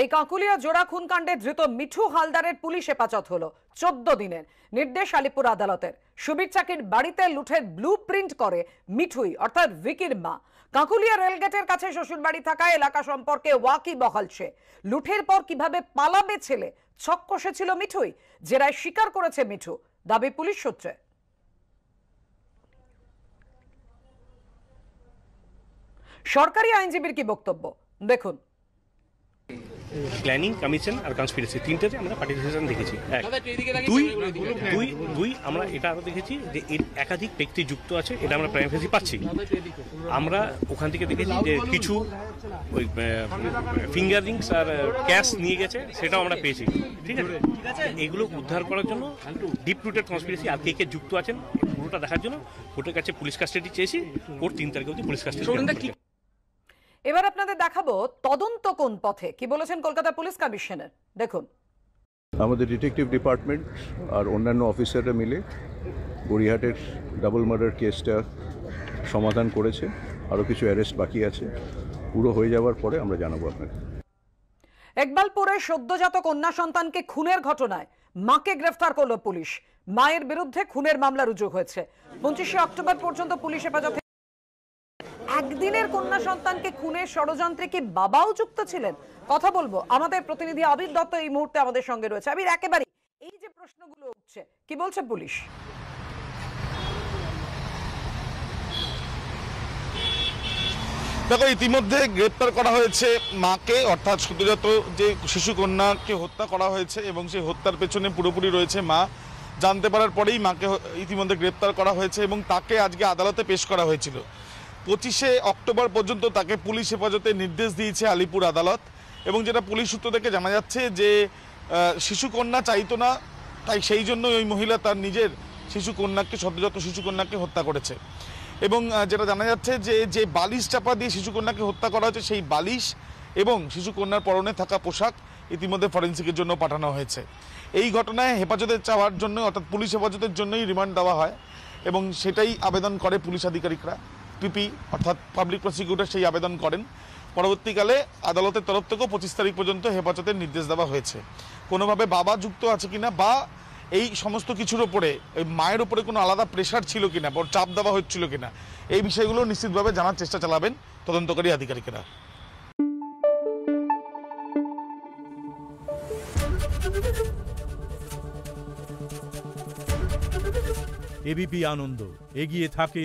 এই কাকুলিয়া জোড়া খুনকাণ্ডে ধৃত মিঠু হালদারের পুলিশ হেফাজত হলো। চোদ্দ দিনের। নির্দেশ আলিপুর আদালতের। সুবীর চাকির বাড়িতে লুঠের ব্লু প্রিন্ট করে মিঠুই, অর্থাৎ ভিকির মা। কাকুলিয়া রেলগেটের কাছে শ্বশুরবাড়ি থাকা এলাকা সম্পর্কে ওয়াকি বহাল সে। লুঠের পর কীভাবে পালাবে ছেলে? ছক কষেছিল মিঠুই, জেরায় স্বীকার করেছে মিঠু। দাবি পুলিশ সূত্রে। সরকারি আইনজীবীর কি বক্তব্য? দেখুন। প্ল্যানিং কমিশন আর কনস্পিরেসি তিনটাতে আমরা পার্টিসিপেশন দেখেছি। এক। দুই দুই দুই আমরা এটা আরও দেখেছি যে এর একাধিক ব্যক্তি যুক্ত আছে এটা আমরা প্রাইভেসি পাচ্ছি। আমরা ওখান থেকে দেখেছি যে কিছু ওই ফিঙ্গার রিংস আর ক্যাশ নিয়ে গেছে সেটাও আমরা পেয়েছি। ঠিক আছে? এগুলো উদ্ধার করার জন্য ডিপ রুটেড কনস্পিরেসি আর কে কে যুক্ত আছেন পুরোটা দেখার জন্য। কোর্টের কাছে পুলিশ কাস্টাডি চেয়েছি কোর্ট তিন তারিখ অবধি পুলিশ কাস্টাডি এবার আপনাদের দেখাবো তদন্ত কোন পথে। কি বলেছেন কলকাতা পুলিশ কমিশনার? দেখুন। আমাদের ডিটেকটিভ ডিপার্টমেন্ট আর অন্যান্য অফিসাররা মিলে গড়িয়াহাটের ডাবল মার্ডার কেসটা সমাধান করেছে। আরও কিছু অ্যারেস্ট বাকি আছে। পুরো হয়ে যাওয়ার পরে আমরা জানাব আপনাকে। একবালপুরে সদ্যজাত কন্যা সন্তানকে খুনের ঘটনায় মাকে গ্রেফতার করল পুলিশ। মায়ের বিরুদ্ধে খুনের মামলা রুজু হয়েছে। পঁচিশে অক্টোবর পর্যন্ত পুলিশ হেফাজতে একদিনের কন্যা সন্তানকে খুনের ষড়যন্ত্রে কি বাবাও যুক্ত ছিলেন? কথা বলব। আমাদের প্রতিনিধি আবির দত্ত এই মুহূর্তে আমাদের সঙ্গে রয়েছে। আবির একেবারে এই যে প্রশ্নগুলো উঠছে, কি বলছে পুলিশ? দেখো, ইতিমধ্যে গ্রেপ্তার করা হয়েছে মাকে, অর্থাৎ সদ্যজাত যে শিশু কন্যাকে হত্যা করা হয়েছে এবং সেই হত্যার পেছনে পুরোপুরি রয়েছে মা। জানতে পারার পরেই মাকে ইতিমধ্যে গ্রেপ্তার করা হয়েছে এবং তাকে আজকে আদালতে পেশ করা হয়েছিল। পঁচিশে অক্টোবর পর্যন্ত তাকে পুলিশ হেফাজতে নির্দেশ দিয়েছে আলিপুর আদালত। এবং যেটা পুলিশ সূত্র থেকে জানা যাচ্ছে যে আহ, শিশু কন্যা চাইতো না তাই সেই জন্য ওই মহিলা তার নিজের শিশু কন্যাকে সদ্যজাত শিশু কন্যাকে হত্যা করেছে। এবং যেটা জানা যাচ্ছে যে যে বালিশ চাপা দিয়ে শিশুকন্যাকে হত্যা করা হয়েছে সেই বালিশ এবং শিশুকন্যার পরনে থাকা পোশাক ইতিমধ্যে ফরেন্সিকের জন্য পাঠানো হয়েছে। এই ঘটনায় হেফাজতে চাওয়ার জন্য অর্থাৎ পুলিশ হেফাজতের জন্যই রিমান্ড দেওয়া হয় এবং সেটাই আবেদন করে পুলিশ আধিকারিকরা। পিপি অর্থাৎ পাবলিক প্রসিকিউটর সেই আবেদন করেন। পরবর্তীকালে আদালতের তরফ থেকেও পঁচিশ তারিখ পর্যন্ত হেফাজতের নির্দেশ দেওয়া হয়েছে। কোনোভাবে বাবা যুক্ত আছে কিনা বা এই সমস্ত কিছুর ওপরে এই মায়ের উপরে কোনো আলাদা প্রেশার ছিল কিনা বা চাপ দেওয়া হচ্ছিল কিনা, এই বিষয়গুলো নিশ্চিতভাবে জানার চেষ্টা চালাবেন তদন্তকারী আধিকারিকেরা। এবিপি আনন্দ, এগিয়ে থাকে